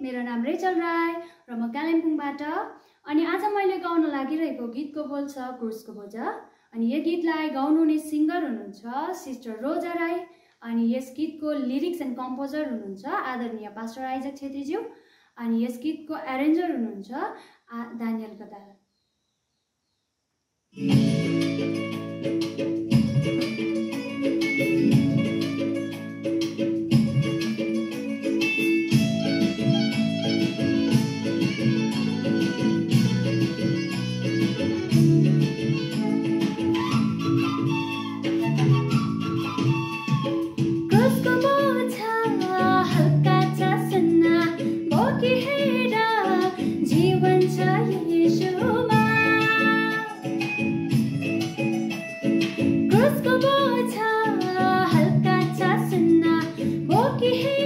प्रज्वल राई र म कालिम्पोङबाट। अनि आज मैले गाउन लागिरहेको गीतको बोल छ क्रुसको बोझ अनि यो गीतलाई गाउनुहुने सिङ्गर हुनुहुन्छ सिस्टर रोजा राई। अनि यस गीतको लिरिक्स एन्ड कम्पोजर हुनुहुन्छ आदरणीय पास्टर आइजक छेत्रीज्यू। अनि यस गीतको एरेन्जर हुनुहुन्छ दानियल उसको बोझा हल्का सा सुनना वो कि है